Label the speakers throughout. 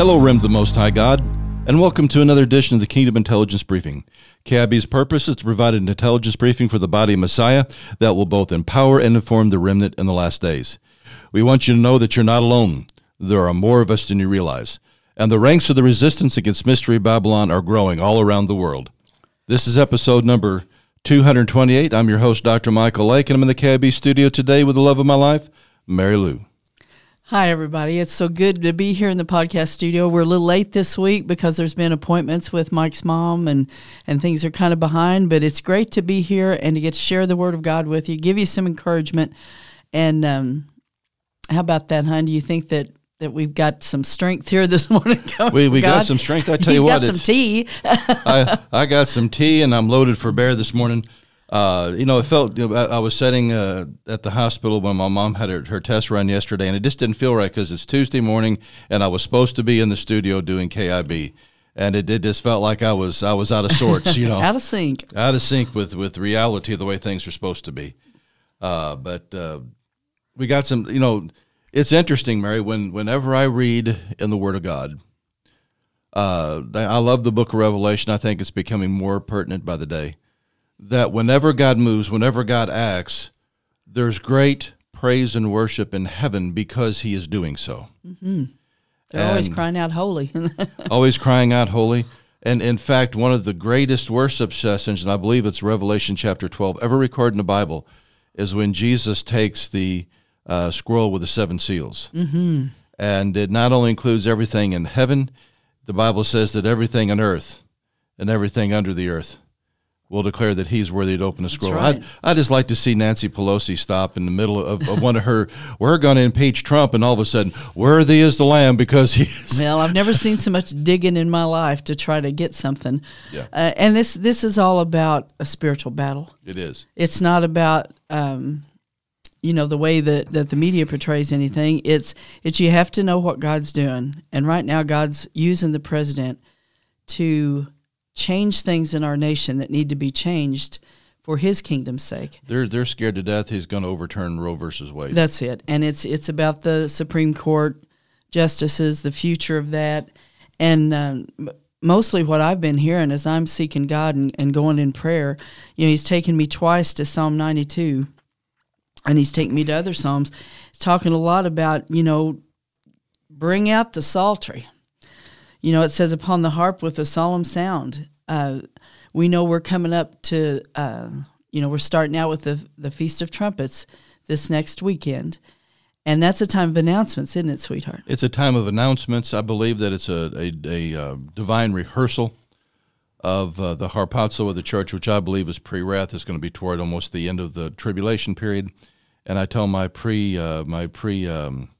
Speaker 1: Hello, Rim the Most High God, and welcome to another edition of the Kingdom Intelligence Briefing. KIB's purpose is to provide an intelligence briefing for the body of Messiah that will both empower and inform the remnant in the last days. We want you to know that you're not alone. There are more of us than you realize, and the ranks of the resistance against Mystery Babylon are growing all around the world. This is episode number 228. I'm your host, Dr. Michael Lake, and I'm in the KIB studio today with the love of my life, Mary Lou.
Speaker 2: Hi, everybody. It's so good to be here in the podcast studio. We're a little late this week because there's been appointments with Mike's mom and, and things are kind of behind, but it's great to be here and to get to share the Word of God with you, give you some encouragement. And um, how about that, hon? Do you think that, that we've got some strength here this morning?
Speaker 1: We, we got some strength. I tell
Speaker 2: He's
Speaker 1: you what,
Speaker 2: got some tea.
Speaker 1: I, I got some tea and I'm loaded for bear this morning. Uh, you know, it felt you know, I, I, was sitting uh, at the hospital when my mom had her, her test run yesterday, and it just didn't feel right because it's Tuesday morning, and I was supposed to be in the studio doing KIB, and it, it just felt like I was I was out of sorts, you know,
Speaker 2: out of sync,
Speaker 1: out of sync with with reality the way things are supposed to be. Uh, but uh, we got some, you know, it's interesting, Mary. When whenever I read in the Word of God, uh, I love the Book of Revelation. I think it's becoming more pertinent by the day that whenever God moves, whenever God acts, there's great praise and worship in heaven because He is doing so.
Speaker 2: Mm-hmm. They're and always crying out, "Holy!"
Speaker 1: always crying out, "Holy!" And in fact, one of the greatest worship sessions, and I believe it's Revelation chapter 12, ever recorded in the Bible, is when Jesus takes the uh, scroll with the seven seals.
Speaker 2: Mm-hmm.
Speaker 1: And it not only includes everything in heaven, the Bible says that everything on earth and everything under the earth will declare that he's worthy to open a scroll.
Speaker 2: Right.
Speaker 1: I'd, I'd just like to see Nancy Pelosi stop in the middle of, of one of her, we're going to impeach Trump, and all of a sudden, worthy is the lamb because he's.
Speaker 2: Well, I've never seen so much digging in my life to try to get something.
Speaker 1: Yeah.
Speaker 2: Uh, and this, this is all about a spiritual battle.
Speaker 1: It is.
Speaker 2: It's not about. Um, you know the way that, that the media portrays anything it's it's you have to know what god's doing and right now god's using the president to change things in our nation that need to be changed for his kingdom's sake.
Speaker 1: They're they're scared to death he's going to overturn Roe versus Wade.
Speaker 2: That's it. And it's it's about the Supreme Court justices, the future of that. And um, mostly what I've been hearing as I'm seeking God and, and going in prayer, you know, he's taken me twice to Psalm 92 and he's taken me to other Psalms, talking a lot about, you know, bring out the psaltery you know, it says, upon the harp with a solemn sound. Uh, we know we're coming up to, uh, you know, we're starting out with the, the Feast of Trumpets this next weekend. And that's a time of announcements, isn't it, sweetheart?
Speaker 1: It's a time of announcements. I believe that it's a, a, a uh, divine rehearsal of uh, the harpazo of the church, which I believe is pre-wrath. Is going to be toward almost the end of the tribulation period. And I tell my pre uh, my pre um,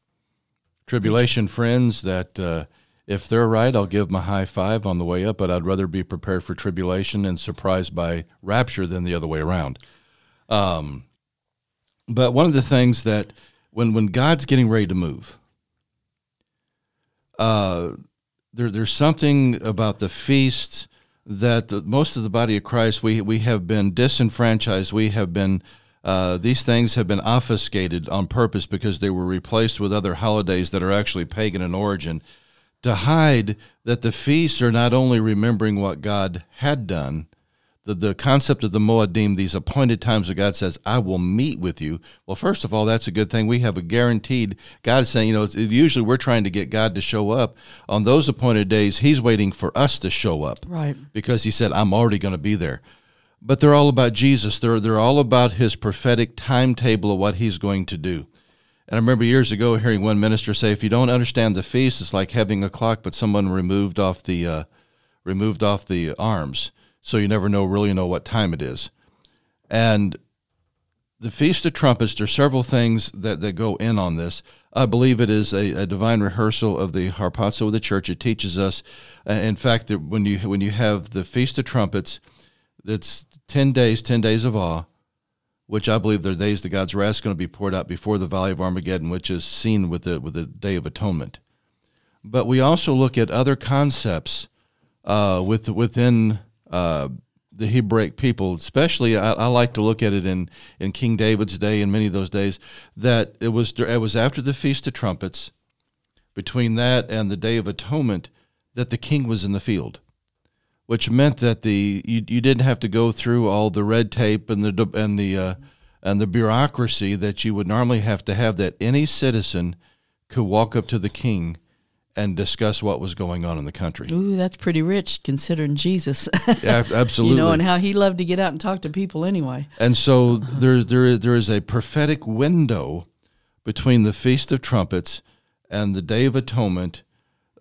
Speaker 1: tribulation friends that uh, if they're right, I'll give them a high five on the way up, but I'd rather be prepared for tribulation and surprised by rapture than the other way around. Um, but one of the things that when when God's getting ready to move, uh, there there's something about the feast that the, most of the body of Christ we we have been disenfranchised. We have been uh, these things have been obfuscated on purpose because they were replaced with other holidays that are actually pagan in origin to hide that the feasts are not only remembering what God had done, the, the concept of the Moedim, these appointed times where God says, I will meet with you. Well, first of all, that's a good thing. We have a guaranteed, God is saying, you know, usually we're trying to get God to show up. On those appointed days, He's waiting for us to show up.
Speaker 2: Right.
Speaker 1: Because He said, I'm already going to be there. But they're all about Jesus. They're, they're all about His prophetic timetable of what He's going to do. And I remember years ago hearing one minister say, "If you don't understand the feast, it's like having a clock, but someone removed off the uh, removed off the arms, so you never know really know what time it is." And the Feast of Trumpets, there's several things that, that go in on this. I believe it is a, a divine rehearsal of the harpazo of the church. It teaches us, uh, in fact, that when you when you have the Feast of Trumpets, it's ten days, ten days of awe which I believe are days that God's wrath is going to be poured out before the valley of Armageddon, which is seen with the with the Day of Atonement. But we also look at other concepts uh, with within uh, the Hebraic people, especially I, I, like to look at it in, in King David's day and many of those days that it was it was after the Feast of Trumpets, between that and the Day of Atonement that the king was in the field, which meant that the you, you didn't have to go through all the red tape and the and the uh, and the bureaucracy that you would normally have to have. That any citizen could walk up to the king and discuss what was going on in the country.
Speaker 2: Ooh, that's pretty rich considering Jesus.
Speaker 1: yeah, absolutely.
Speaker 2: you know, and how he loved to get out and talk to people anyway.
Speaker 1: And so there, there, is, there is a prophetic window between the Feast of Trumpets and the Day of Atonement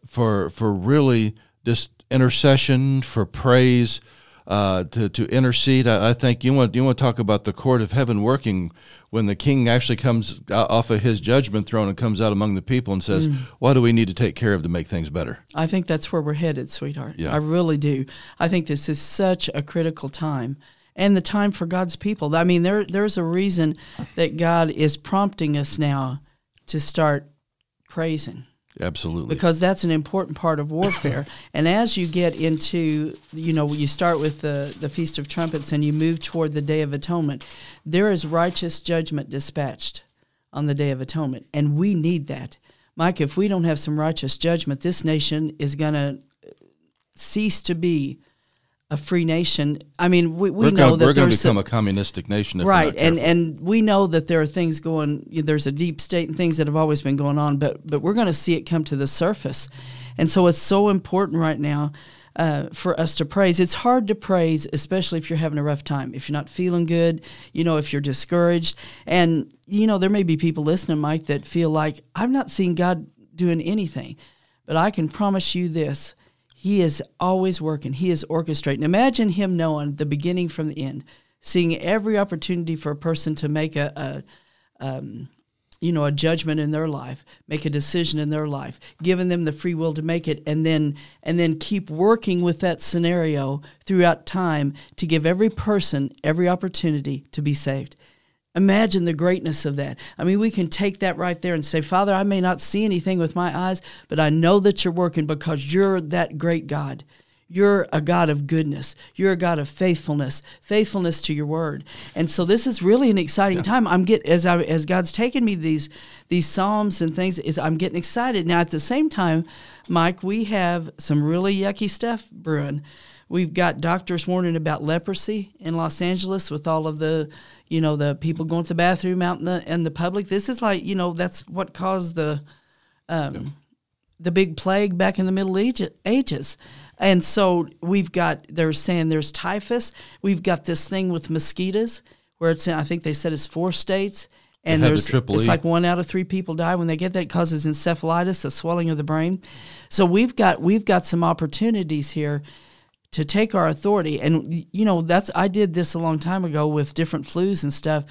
Speaker 1: for for really just intercession, for praise, uh, to to intercede. I, I, think you want you want to talk about the court of heaven working when the king actually comes off of his judgment throne and comes out among the people and says, mm. "What do we need to take care of to make things better?"
Speaker 2: I think that's where we're headed, sweetheart. Yeah. I really do. I think this is such a critical time and the time for God's people. I mean, there there's a reason that God is prompting us now to start praising.
Speaker 1: Absolutely.
Speaker 2: Because that's an important part of warfare. and as you get into, you know, you start with the, the Feast of Trumpets and you move toward the Day of Atonement, there is righteous judgment dispatched on the Day of Atonement. And we need that. Mike, if we don't have some righteous judgment, this nation is going to uh, cease to be a free nation. I mean, we, we
Speaker 1: we're
Speaker 2: know
Speaker 1: gonna,
Speaker 2: that
Speaker 1: we're
Speaker 2: going
Speaker 1: to become a communistic nation,
Speaker 2: right? and and we know that there are things going. There's a deep state and things that have always been going on, but but we're going to see it come to the surface, and so it's so important right now. Uh, for us to praise. It's hard to praise, especially if you're having a rough time, if you're not feeling good, you know, if you're discouraged. And, you know, there may be people listening, Mike, that feel like, I've not seen God doing anything. But I can promise you this he is always working. He is orchestrating. Imagine him knowing the beginning from the end, seeing every opportunity for a person to make a, a um, you know, a judgment in their life, make a decision in their life, giving them the free will to make it, and then and then keep working with that scenario throughout time to give every person every opportunity to be saved. Imagine the greatness of that. I mean, we can take that right there and say, Father, I may not see anything with my eyes, but I know that you're working because you're that great God. You're a God of goodness. You're a God of faithfulness, faithfulness to your word. And so this is really an exciting yeah. time. I'm get as I as God's taken me these these psalms and things. Is I'm getting excited now. At the same time, Mike, we have some really yucky stuff brewing. We've got doctors warning about leprosy in Los Angeles with all of the, you know, the people going to the bathroom out in the in the public. This is like, you know, that's what caused the, um, yeah. the big plague back in the Middle Ages. And so we've got they're saying there's typhus. We've got this thing with mosquitoes where it's in, I think they said it's four states. And there's the it's like one out of three people die when they get that. It causes encephalitis, a swelling of the brain. So we've got we've got some opportunities here to take our authority. And you know that's i did this a long time ago with different flus and stuff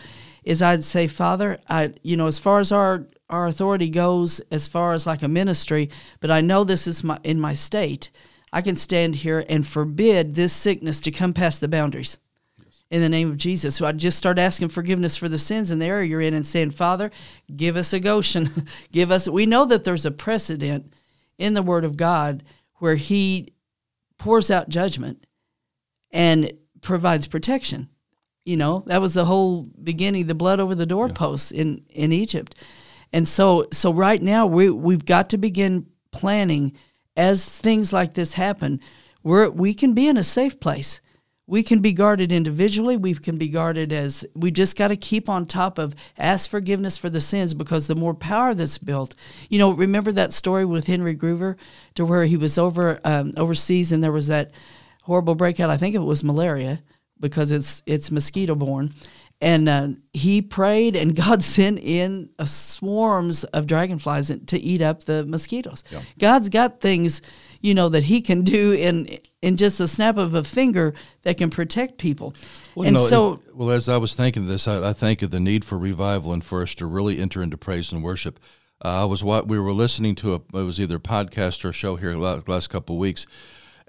Speaker 2: is i'd say father i you know as far as our our authority goes as far as like a ministry but i know this is my in my state i can stand here and forbid this sickness to come past the boundaries in the name of jesus. So i just start asking forgiveness for the sins in the area you're in and saying father give us a goshen give us we know that there's a precedent in the word of god where he pours out judgment and provides protection. You know, that was the whole beginning, the blood over the doorposts yeah. in, in Egypt. And so so right now we we've got to begin planning as things like this happen, we're we can be in a safe place we can be guarded individually. We can be guarded as we just got to keep on top of ask forgiveness for the sins because the more power that's built. You know remember that story with henry gruver to where he was over um, overseas and there was that horrible breakout? I think it was malaria because it's it's mosquito borne and uh, he prayed and god sent in swarms of dragonflies to eat up the mosquitoes. Yeah. god's got things you know that he can do in in just a snap of a finger that can protect people.
Speaker 1: Well, and so it, well as i was thinking of this I, I, think of the need for revival and for us to really enter into praise and worship. Uh, i was what we were listening to a it was either a podcast or a show here last, last couple of weeks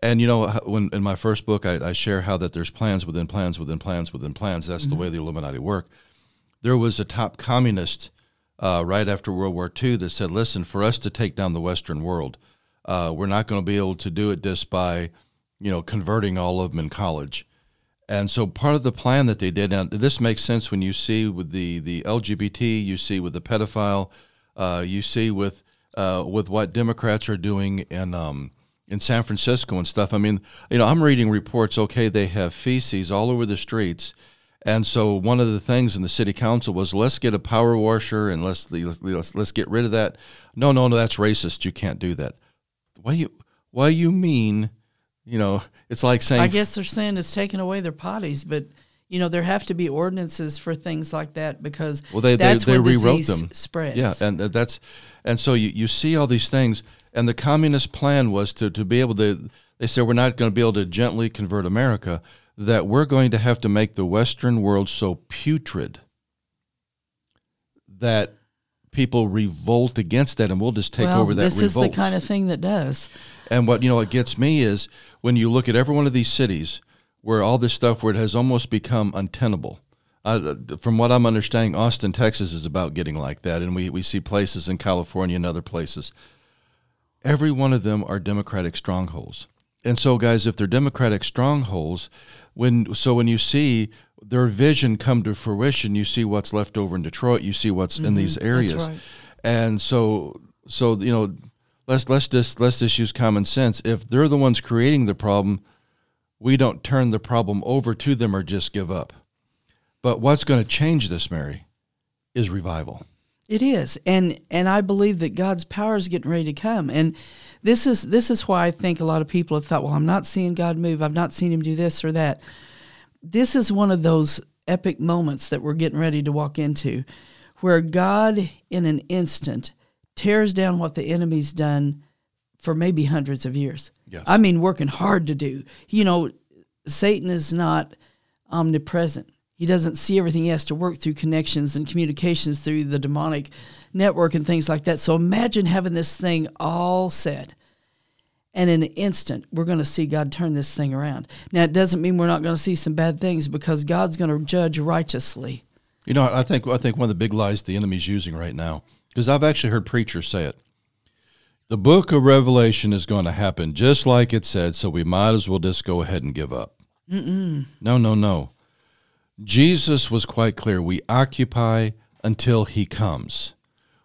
Speaker 1: and you know, when in my first book, I, I, share how that there's plans within plans within plans within plans. That's mm-hmm. the way the Illuminati work. There was a top communist uh, right after World War II that said, "Listen, for us to take down the Western world, uh, we're not going to be able to do it just by, you know, converting all of them in college." And so part of the plan that they did, and this makes sense when you see with the the LGBT, you see with the pedophile, uh, you see with uh, with what Democrats are doing in um, in San Francisco and stuff. I mean, you know, I'm reading reports. Okay, they have feces all over the streets, and so one of the things in the city council was let's get a power washer and let's let's let's get rid of that. No, no, no, that's racist. You can't do that. Why you why you mean? You know, it's like saying
Speaker 2: I guess they're saying it's taking away their potties, but you know there have to be ordinances for things like that because
Speaker 1: well they
Speaker 2: that's
Speaker 1: they, they
Speaker 2: when
Speaker 1: rewrote them
Speaker 2: spreads.
Speaker 1: yeah and uh, that's and so you, you see all these things and the communist plan was to, to be able to they said we're not going to be able to gently convert america that we're going to have to make the western world so putrid that people revolt against that and we'll just take
Speaker 2: well,
Speaker 1: over that
Speaker 2: this
Speaker 1: revolt
Speaker 2: is the kind of thing that does.
Speaker 1: and what you know what gets me is when you look at every one of these cities where all this stuff where it has almost become untenable. Uh, from what I'm understanding, Austin, Texas is about getting like that, and we, we see places in California and other places. Every one of them are Democratic strongholds. And so, guys, if they're Democratic strongholds, when so when you see their vision come to fruition, you see what's left over in Detroit, you see what's in mm-hmm. these areas,
Speaker 2: right.
Speaker 1: and so so you know, let's let's just let's just use common sense. If they're the ones creating the problem, we don't turn the problem over to them or just give up. But what's going to change this, Mary, is revival.
Speaker 2: It is, and and I believe that God's power is getting ready to come, and this is this is why I think a lot of people have thought, well, I'm not seeing God move, I've not seen Him do this or that. This is one of those epic moments that we're getting ready to walk into, where God, in an instant, tears down what the enemy's done for maybe hundreds of years.
Speaker 1: Yes.
Speaker 2: I mean, working hard to do. You know, Satan is not omnipresent. He doesn't see everything. He has to work through connections and communications through the demonic network and things like that. So imagine having this thing all set. And in an instant, we're going to see God turn this thing around. Now, it doesn't mean we're not going to see some bad things because God's going to judge righteously.
Speaker 1: You know, I think I think one of the big lies the enemy's using right now, because I've actually heard preachers say it. The book of Revelation is going to happen just like it said, so we might as well just go ahead and give up. Mm-mm. No, no, no. Jesus was quite clear. We occupy until he comes.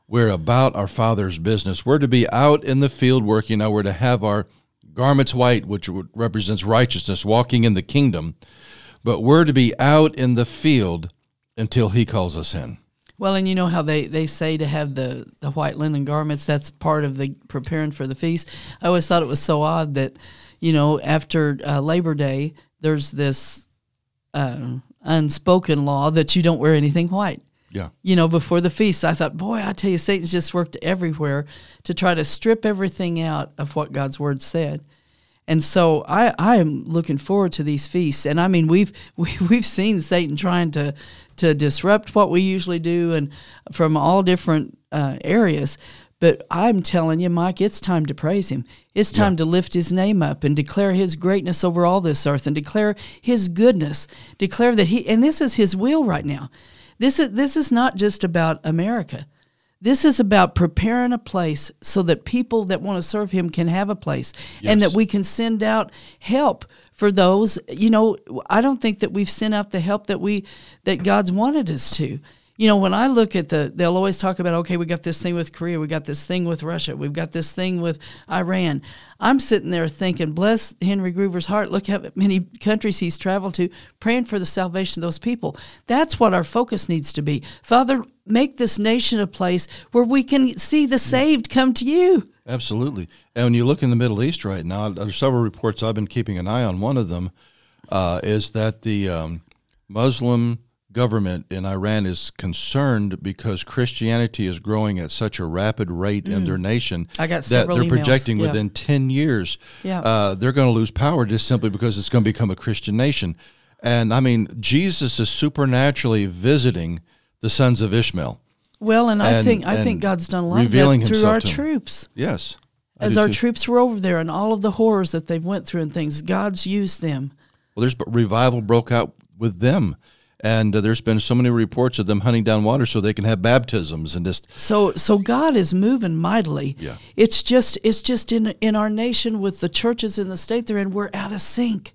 Speaker 1: We're about our Father's business. We're to be out in the field working. Now we're to have our garments white, which represents righteousness, walking in the kingdom. But we're to be out in the field until he calls us in.
Speaker 2: Well, and you know how they, they say to have the, the white linen garments, that's part of the preparing for the feast. I always thought it was so odd that, you know, after uh, Labor Day, there's this uh, unspoken law that you don't wear anything white.
Speaker 1: Yeah.
Speaker 2: You know, before the feast, I thought, boy, I tell you, Satan's just worked everywhere to try to strip everything out of what God's word said. And so I, I am looking forward to these feasts. And I mean, we've we, we've seen Satan trying to to disrupt what we usually do, and from all different uh, areas. But I'm telling you, Mike, it's time to praise him. It's time yeah. to lift his name up and declare his greatness over all this earth and declare his goodness. Declare that he, and this is his will right now. This is, this is not just about America. This is about preparing a place so that people that want to serve him can have a place yes. and that we can send out help for those. You know, I don't think that we've sent out the help that we that God's wanted us to you know, when I look at the, they'll always talk about, okay, we got this thing with Korea, we got this thing with Russia, we've got this thing with Iran. I'm sitting there thinking, bless Henry Gruver's heart. Look how many countries he's traveled to, praying for the salvation of those people. That's what our focus needs to be. Father, make this nation a place where we can see the saved come to you.
Speaker 1: Absolutely. And when you look in the Middle East right now, there's several reports I've been keeping an eye on. One of them uh, is that the um, Muslim government in Iran is concerned because Christianity is growing at such a rapid rate mm. in their nation
Speaker 2: I got
Speaker 1: that they're
Speaker 2: emails.
Speaker 1: projecting
Speaker 2: yeah.
Speaker 1: within 10 years
Speaker 2: yeah.
Speaker 1: uh, they're going to lose power just simply because it's going to become a Christian nation. And I mean, Jesus is supernaturally visiting the sons of Ishmael.
Speaker 2: Well, and, and I think I think God's done a lot of that through our troops.
Speaker 1: Yes.
Speaker 2: As our too. troops were over there and all of the horrors that they've went through and things, God's used them.
Speaker 1: Well, there's revival broke out with them and uh, there's been so many reports of them hunting down water so they can have baptisms and just
Speaker 2: so so God is moving mightily.
Speaker 1: Yeah,
Speaker 2: it's just it's just in in our nation with the churches in the state they're in, we're out of sync.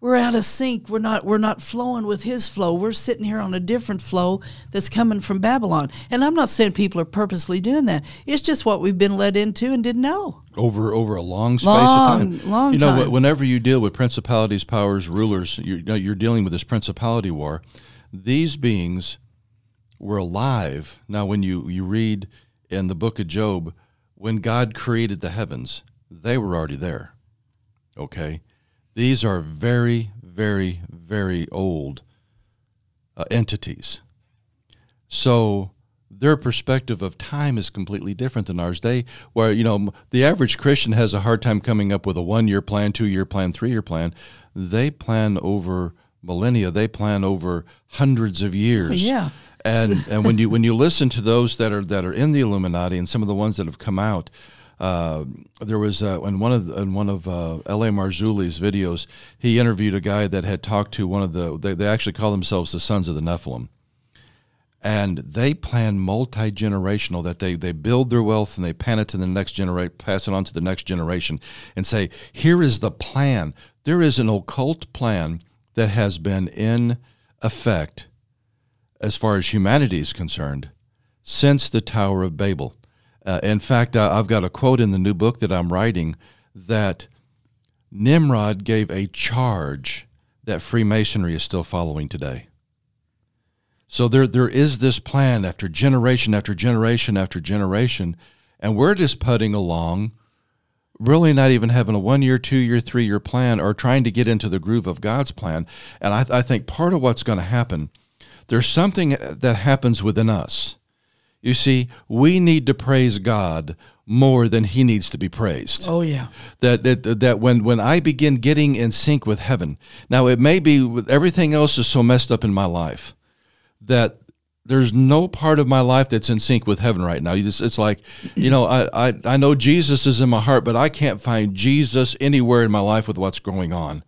Speaker 2: we're out of sync. We're not we're not flowing with his flow. We're sitting here on a different flow that's coming from Babylon. And I'm not saying people are purposely doing that. It's just what we've been led into and didn't know.
Speaker 1: over over a long space
Speaker 2: Long,
Speaker 1: of time.
Speaker 2: long
Speaker 1: you know,
Speaker 2: time.
Speaker 1: whenever you deal with principalities, powers, rulers, you're, you're dealing with this principality war. These beings were alive. Now, when you you read in the book of Job, when God created the heavens, they were already there. Okay, these are very, very, very old uh, entities. So their perspective of time is completely different than ours. They, where you know, the average Christian has a hard time coming up with a one-year plan, two-year plan, three-year plan. They plan over millennia. They plan over hundreds of years.
Speaker 2: Yeah.
Speaker 1: And and when you when you listen to those that are that are in the Illuminati and some of the ones that have come out, uh, there was uh, in one of in one of uh, L.A. Marzulli's videos, he interviewed a guy that had talked to one of the they, they actually call themselves the sons of the Nephilim and they plan multi generational that they, they build their wealth and they pan it to the next generation, pass it on to the next generation, and say, here is the plan. There is an occult plan that has been in effect as far as humanity is concerned since the Tower of Babel. Uh, in fact, I've got a quote in the new book that I'm writing that Nimrod gave a charge that Freemasonry is still following today. So there there is this plan after generation after generation after generation, and we're just putting along, really not even having a one year, two year, three year plan, or trying to get into the groove of God's plan. And I, I think part of what's going to happen, there's something that happens within us. You see, we need to praise God more than He needs to be praised
Speaker 2: Oh yeah.
Speaker 1: that that that when when I begin getting in sync with heaven. Now it may be with everything else is so messed up in my life that there's no part of my life that's in sync with heaven right now. You just, it's like, you know, I, I I know Jesus is in my heart, but I can't find Jesus anywhere in my life with what's going on.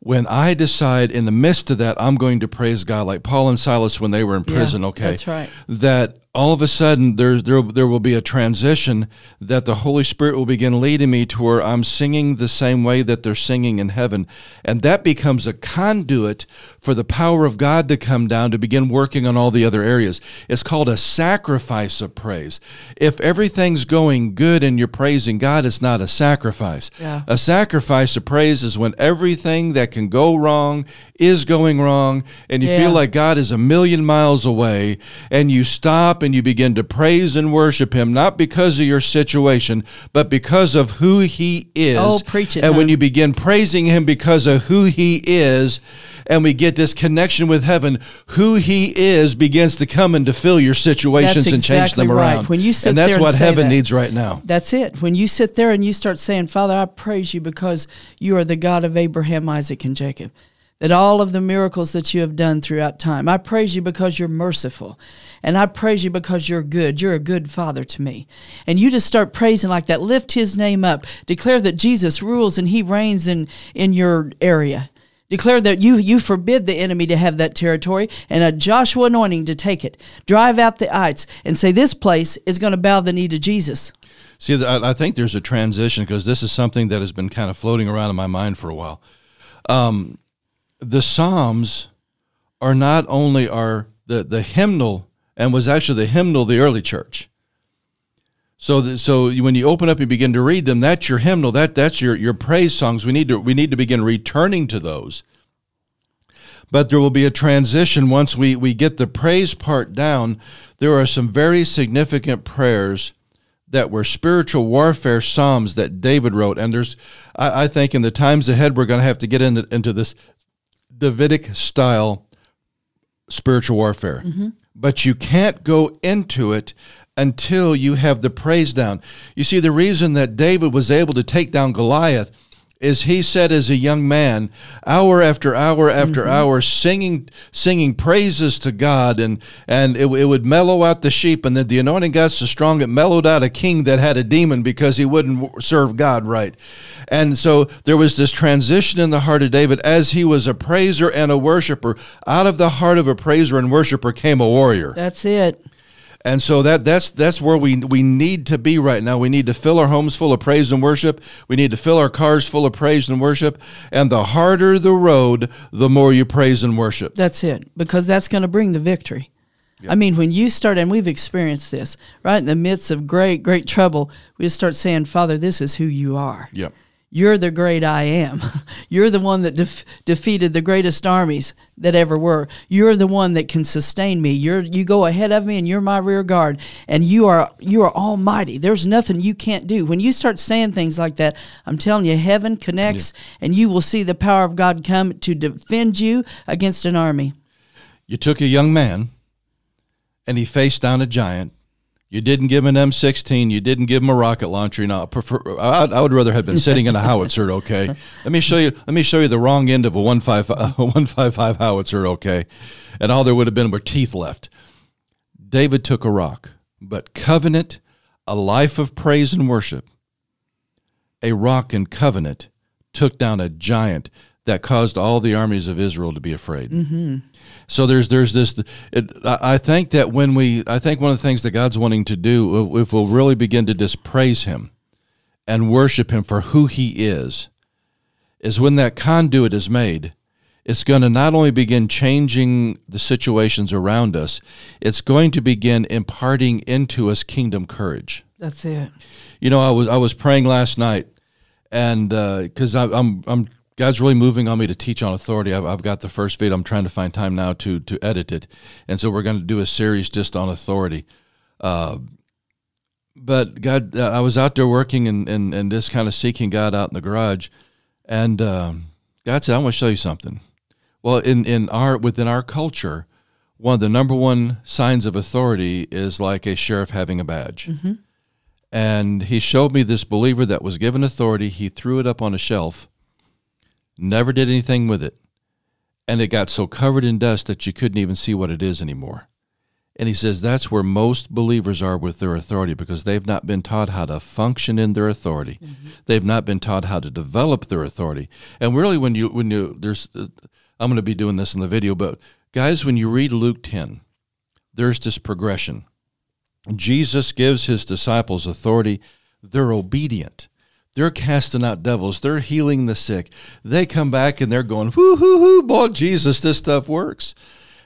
Speaker 1: When I decide in the midst of that, I'm going to praise God, like Paul and Silas when they were in
Speaker 2: Yeah,
Speaker 1: prison. okay,
Speaker 2: that's right.
Speaker 1: that all of a sudden there's there there will be a transition that the Holy Spirit will begin leading me to where I'm singing the same way that they're singing in heaven, and that becomes a conduit for the power of God to come down to begin working on all the other areas. It's called a sacrifice of praise. If everything's going good and you're praising God, it's not a sacrifice.
Speaker 2: Yeah.
Speaker 1: A sacrifice of praise is when everything that can go wrong is going wrong, and you
Speaker 2: Yeah.
Speaker 1: feel like God is a million miles away, and you stop and you begin to praise and worship Him, not because of your situation, but because of who He is.
Speaker 2: Oh, preach it,
Speaker 1: And when you begin praising Him because of who He is, and we get this connection with heaven, who He is begins to come and to fill your situations
Speaker 2: That's
Speaker 1: and change
Speaker 2: exactly
Speaker 1: them
Speaker 2: right.
Speaker 1: around.
Speaker 2: When you sit
Speaker 1: and that's
Speaker 2: there
Speaker 1: what heaven
Speaker 2: that.
Speaker 1: needs right now.
Speaker 2: That's it. When you sit there and you start saying, Father, I praise you because you are the God of Abraham, Isaac, and Jacob. That all of the miracles that you have done throughout time. I praise you because you're merciful. And I praise you because you're good. You're a good father to me. And you just start praising like that. Lift his name up. Declare that Jesus rules and he reigns in, in your area. Declare that you, you forbid the enemy to have that territory and a Joshua anointing to take it. Drive out the ites and say, This place is going to bow the knee to Jesus.
Speaker 1: See, I think there's a transition because this is something that has been kind of floating around in my mind for a while. Um, the Psalms are not only our the, the hymnal and was actually the hymnal of the early church. So, the, so when you open up and begin to read them, that's your hymnal. That that's your your praise songs. We need to we need to begin returning to those. But there will be a transition once we, we get the praise part down. There are some very significant prayers that were spiritual warfare psalms that David wrote. And there's, I, I think, in the times ahead, we're going to have to get into, into this Davidic style spiritual warfare. Mm-hmm. But you can't go into it until you have the praise down. You see, the reason that David was able to take down Goliath is he said as a young man, hour after hour after mm-hmm. hour, singing singing praises to God, and and it, it would mellow out the sheep, and then the anointing got so strong it mellowed out a king that had a demon because he wouldn't serve God right, and so there was this transition in the heart of David as he was a praiser and a worshiper. Out of the heart of a praiser and worshiper came a warrior.
Speaker 2: That's it.
Speaker 1: And so that that's that's where we we need to be right now. We need to fill our homes full of praise and worship. We need to fill our cars full of praise and worship. And the harder the road, the more you praise and worship.
Speaker 2: That's it, because that's going to bring the victory. I mean, when you start, and we've experienced this, right in the midst of great, great trouble, we just start saying, Father, this is who you are.
Speaker 1: Yep.
Speaker 2: You're the great I am. You're the one that def- defeated the greatest armies that ever were. You're the one that can sustain me. You're you go ahead of me and you're my rear guard and you are you are almighty. There's nothing you can't do. When you start saying things like that, I'm telling you heaven connects and you will see the power of God come to defend you against an army.
Speaker 1: You took a young man and he faced down a giant. You didn't give him an M16. You didn't give him a rocket launcher. You know, I prefer. I, I would rather have been sitting in a howitzer. Okay, let me show you. Let me show you the wrong end of a one five one five five howitzer. Okay, and all there would have been were teeth left. David took a rock, but covenant, a life of praise and worship. A rock and covenant took down a giant that caused all the armies of Israel to be afraid. Mm-hmm. So there's there's this. It, I think that when we, I think one of the things that God's wanting to do, if we'll really begin to just praise Him and worship Him for who He is, is when that conduit is made. It's going to not only begin changing the situations around us, it's going to begin imparting into us kingdom courage.
Speaker 2: That's it.
Speaker 1: You know, I was I was praying last night, and because uh, I'm I'm God's really moving on me to teach on authority. I've, I've got the first video. I'm trying to find time now to to edit it, and so we're going to do a series just on authority. Uh, but God, uh, I was out there working and, and, and just kind of seeking God out in the garage, and um, God said, "I want to show you something." Well, in in our within our culture, one of the number one signs of authority is like a sheriff having a badge.
Speaker 2: Mm-hmm.
Speaker 1: And he showed me this believer that was given authority. He threw it up on a shelf never did anything with it. And it got so covered in dust that you couldn't even see what it is anymore. And he says that's where most believers are with their authority because they've not been taught how to function in their authority. Mm-hmm. They've not been taught how to develop their authority. And really, when you when you there's, uh, I'm going to be doing this in the video, but guys, when you read Luke 10, there's this progression. Jesus gives his disciples authority. They're obedient. They're casting out devils. They're healing the sick. They come back and they're going, whoo, hoo, hoo, boy, Jesus, this stuff works.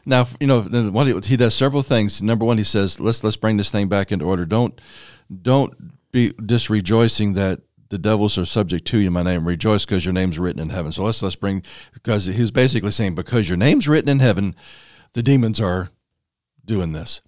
Speaker 1: Now, you know, he does several things. Number one, he says, let's let's bring this thing back into order. Don't don't be just rejoicing that the devils are subject to you, my name. Rejoice because your name's written in heaven. So let's let's bring because he's basically saying because your name's written in heaven, the demons are doing this.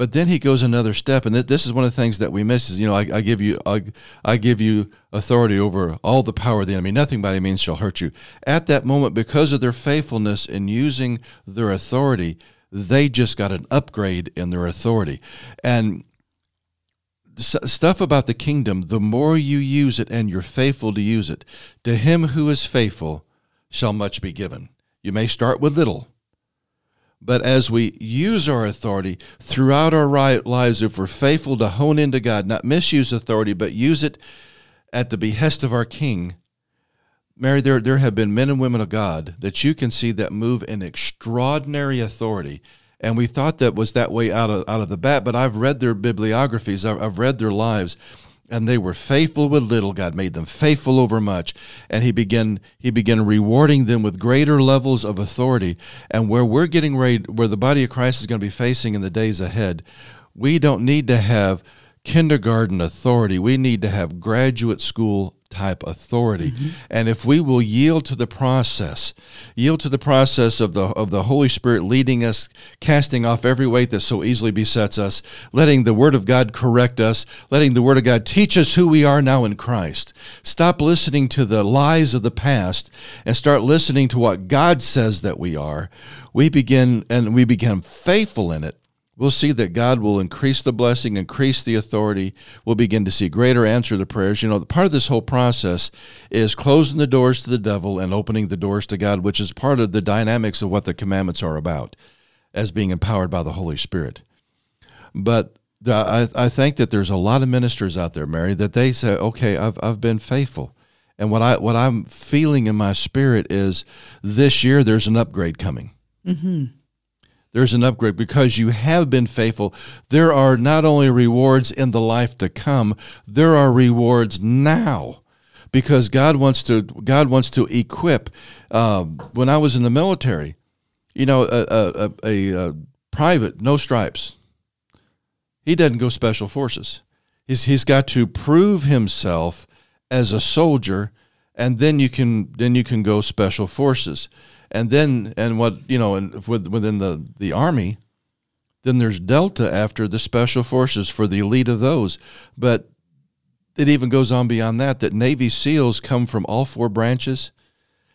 Speaker 1: But then he goes another step, and this is one of the things that we miss. Is you know, I, I give you, I, I, give you authority over all the power of the enemy. Nothing by any means shall hurt you. At that moment, because of their faithfulness in using their authority, they just got an upgrade in their authority. And stuff about the kingdom, the more you use it and you're faithful to use it, to him who is faithful shall much be given. You may start with little but as we use our authority throughout our lives, if we're faithful to hone into God, not misuse authority, but use it at the behest of our King, Mary, there, there have been men and women of God that you can see that move in extraordinary authority. And we thought that was that way out of, out of the bat, but I've read their bibliographies, I've, I've read their lives, and they were faithful with little. God made them faithful over much. And he began he began rewarding them with greater levels of authority. And where we're getting ready where the body of christ is going to be facing in the days ahead we don't need to have kindergarten authority. We need to have graduate school type authority. Mm-hmm. And if we will yield to the process, yield to the process of the of the Holy Spirit leading us, casting off every weight that so easily besets us, letting the word of God correct us, letting the word of God teach us who we are now in Christ. Stop listening to the lies of the past and start listening to what God says that we are. We begin and we become faithful in it we'll see that God will increase the blessing, increase the authority. We'll begin to see greater answer to prayers. You know, part of this whole process is closing the doors to the devil and opening the doors to God, which is part of the dynamics of what the commandments are about as being empowered by the Holy Spirit. But I, I think that there's a lot of ministers out there, Mary, that they say, okay, I've, I've been faithful. And what I what I'm feeling in my spirit is this year there's an upgrade coming.
Speaker 2: Mm-hmm
Speaker 1: There's an upgrade because you have been faithful. There are not only rewards in the life to come, there are rewards now because God wants to God wants to equip. Uh, when I was in the military, you know, a, a, a, a, private, no stripes. He doesn't go special forces. He's he's got to prove himself as a soldier, and then you can then you can go special forces, and then and what you know, and within the the army, then there's Delta after the special forces for the elite of those, but it even goes on beyond that that Navy SEALs come from all four branches.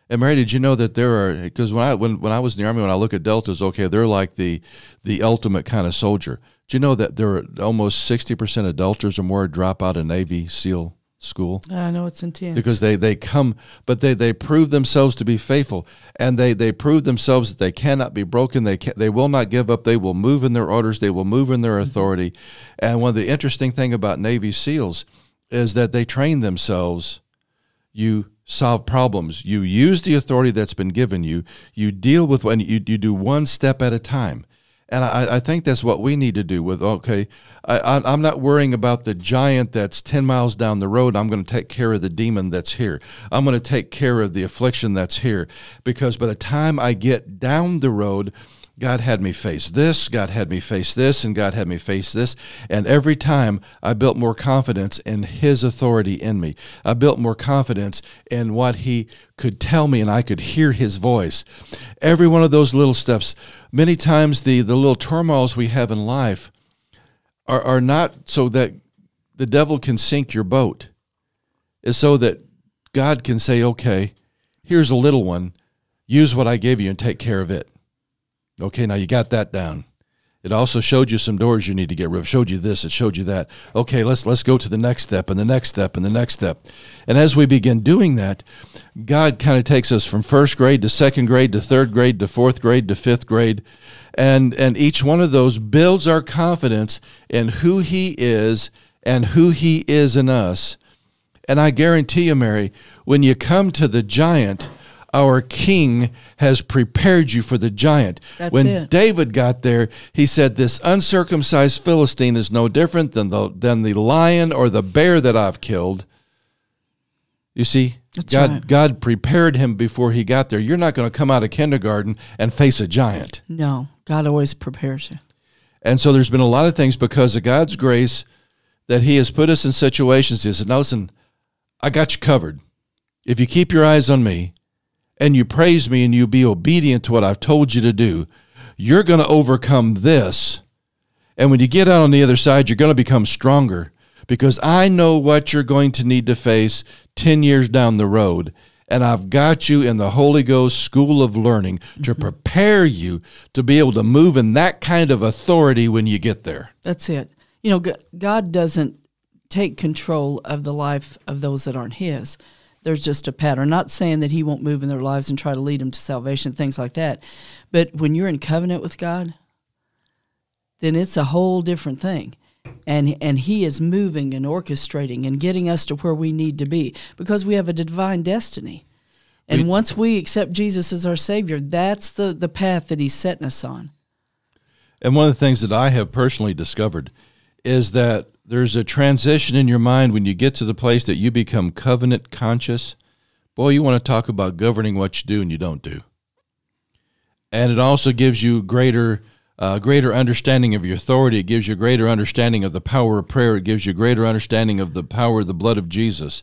Speaker 1: And Mary, did you know that there are because when I when, when I was in the army, when I look at deltas, okay, they're like the the ultimate kind of soldier. Do you know that there are almost sixty percent of deltas or more drop out of Navy SEAL school?
Speaker 2: I know it's intense
Speaker 1: because they they come, but they they prove themselves to be faithful, and they they prove themselves that they cannot be broken. They can they will not give up. They will move in their orders. They will move in their mm-hmm. authority. And one of the interesting thing about Navy SEALs is that they train themselves. You solve problems. You use the authority that's been given you. You deal with when you, you do one step at a time. And I, I think that's what we need to do with, okay, I, I'm not worrying about the giant that's 10 miles down the road. I'm going to take care of the demon that's here. I'm going to take care of the affliction that's here. Because by the time I get down the road, God had me face this, God had me face this, and God had me face this. And every time I built more confidence in His authority in me. I built more confidence in what He could tell me, and I could hear His voice. Every one of those little steps, many times the, the little turmoils we have in life are, are not so that the devil can sink your boat, is so that God can say, okay, here's a little one. Use what I gave you and take care of it. Okay, now you got that down. It also showed you some doors you need to get rid of. It showed you this. It showed you that. Okay, let's let's go to the next step and the next step and the next step. And as we begin doing that, God kind of takes us from first grade to second grade to third grade to fourth grade to fifth grade, and and each one of those builds our confidence in who He is and who He is in us. And I guarantee you, Mary, when you come to the giant our king has prepared you for the giant.
Speaker 2: That's
Speaker 1: when
Speaker 2: it.
Speaker 1: David got there, he said, This uncircumcised Philistine is no different than the, than the lion or the bear that I've killed. You see,
Speaker 2: That's
Speaker 1: God,
Speaker 2: right.
Speaker 1: God prepared him before he got there. You're not going to come out of kindergarten and face a giant.
Speaker 2: No, God always prepares you.
Speaker 1: And so there's been a lot of things because of God's grace that He has put us in situations. He said, Now listen, I got you covered. If you keep your eyes on me and you praise me and you be obedient to what I've told you to do, you're going to overcome this. And when you get out on the other side, you're going to become stronger because I know what you're going to need to face 10 years down the road. And I've got you in the Holy Ghost School of Learning to mm-hmm. prepare you to be able to move in that kind of authority when you get there.
Speaker 2: That's it. You know, God doesn't take control of the life of those that aren't His. There's just a pattern. Not saying that He won't move in their lives and try to lead them to salvation, things like that. But when you're in covenant with God, then it's a whole different thing. And, and he is moving and orchestrating and getting us to where we need to be because we have a divine destiny. And
Speaker 1: We-
Speaker 2: once we accept Jesus as our Savior, that's the, the path that He's setting us on.
Speaker 1: And one of the things that I have personally discovered is that there's a transition in your mind when you get to the place that you become covenant conscious. Boy, you want to talk about governing what you do and you don't do. And it also gives you greater uh, greater understanding of your authority. It gives you greater understanding of the power of prayer. It gives you greater understanding of the power of the blood of Jesus.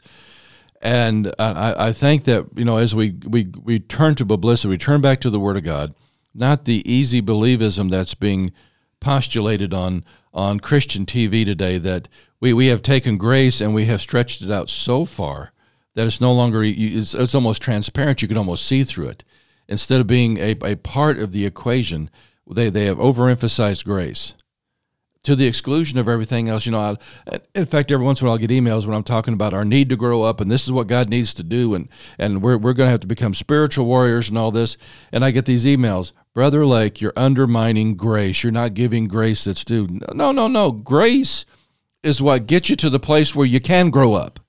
Speaker 1: And I, I think that you know as we, we we turn to publicity, we turn back to the Word of God, not the easy believism that's being postulated on on Christian TV today. That we, we have taken grace and we have stretched it out so far that it's no longer it's, it's almost transparent. You can almost see through it instead of being a, a part of the equation. They they have overemphasized grace to the exclusion of everything else. You know, I, in fact, every once in a while I'll get emails when I'm talking about our need to grow up and this is what God needs to do, and and we're we're going to have to become spiritual warriors and all this. And I get these emails, brother Lake, you're undermining grace. You're not giving grace that's due. No, no, no. Grace is what gets you to the place where you can grow up.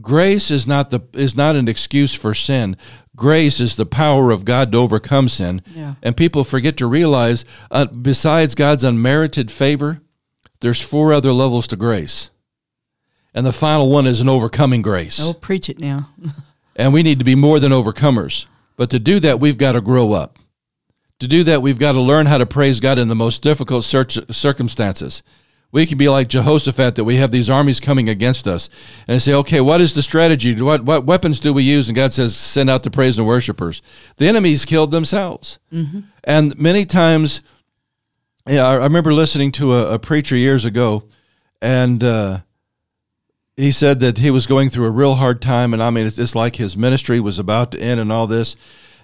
Speaker 1: Grace is not the is not an excuse for sin. Grace is the power of God to overcome sin.
Speaker 2: Yeah.
Speaker 1: And people forget to realize, uh, besides God's unmerited favor, there's four other levels to grace, and the final one is an overcoming grace.
Speaker 2: Oh, preach it now.
Speaker 1: And we need to be more than overcomers. But to do that, we've got to grow up. To do that, we've got to learn how to praise God in the most difficult cir- circumstances. We can be like Jehoshaphat, that we have these armies coming against us, and say, okay, what is the strategy? What, what weapons do we use? And God says, send out the praise and worshipers. The enemies killed themselves. Mm-hmm. And many times, yeah, I remember listening to a, a preacher years ago, and uh, he said that he was going through a real hard time, and I mean, it's, it's like his ministry was about to end and all this.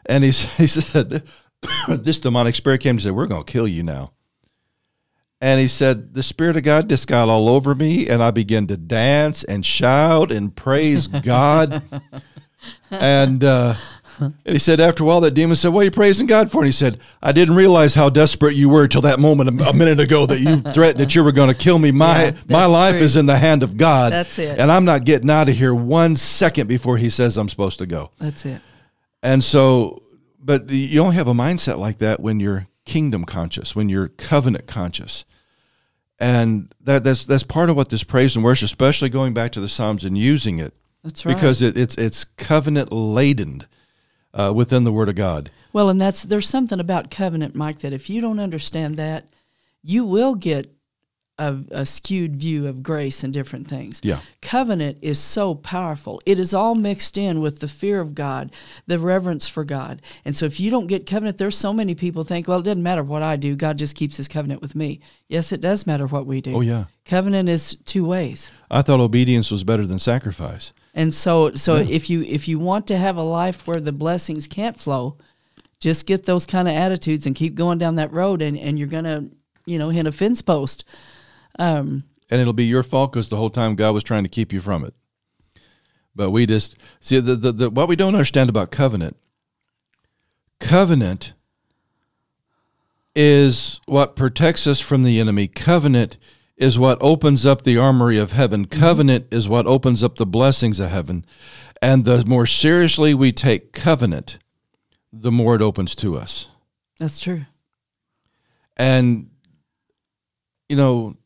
Speaker 1: And he, he said, this demonic spirit came and said, "We're going to kill you now." And he said, the spirit of God just got all over me, and I began to dance and shout and praise God. and uh, and he said, after a while, that demon said, "What are you praising God for?" And he said, "I didn't realize how desperate you were till that moment a, minute ago that you threatened that you were going to kill me. My
Speaker 2: Yeah,
Speaker 1: my life
Speaker 2: true.
Speaker 1: is in the hand of God.
Speaker 2: That's it.
Speaker 1: And I'm not getting out of here one second before He says I'm supposed to go."
Speaker 2: That's it.
Speaker 1: And so, but you only have a mindset like that when you're kingdom conscious, when you're covenant conscious. And that, that's that's part of what this praise and worship, especially going back to the Psalms and using it,
Speaker 2: That's right.
Speaker 1: because it, it's it's covenant laden uh, within the Word of God.
Speaker 2: Well, and that's there's something about covenant, Mike, that if you don't understand that, you will get a, a skewed view of grace and different things.
Speaker 1: Yeah.
Speaker 2: Covenant is so powerful. It is all mixed in with the fear of God, the reverence for God. And so if you don't get covenant, there's so many people think, well, it doesn't matter what I do, God just keeps his covenant with me. Yes, it does matter what we do.
Speaker 1: Oh yeah,
Speaker 2: Covenant is two ways.
Speaker 1: I thought obedience was better than sacrifice.
Speaker 2: And so so if you if you want to have a life where the blessings can't flow, just get those kind of attitudes and keep going down that road and, and you're gonna, you know, hit a fence post. Um,
Speaker 1: and it'll be your fault because the whole time God was trying to keep you from it. But we just see the, the, the what we don't understand about covenant. Covenant is what protects us from the enemy. Covenant is what opens up the armory of heaven. Mm-hmm. Covenant is what opens up the blessings of heaven. And the more seriously we take covenant, the more it opens to us.
Speaker 2: that's true.
Speaker 1: And, you know,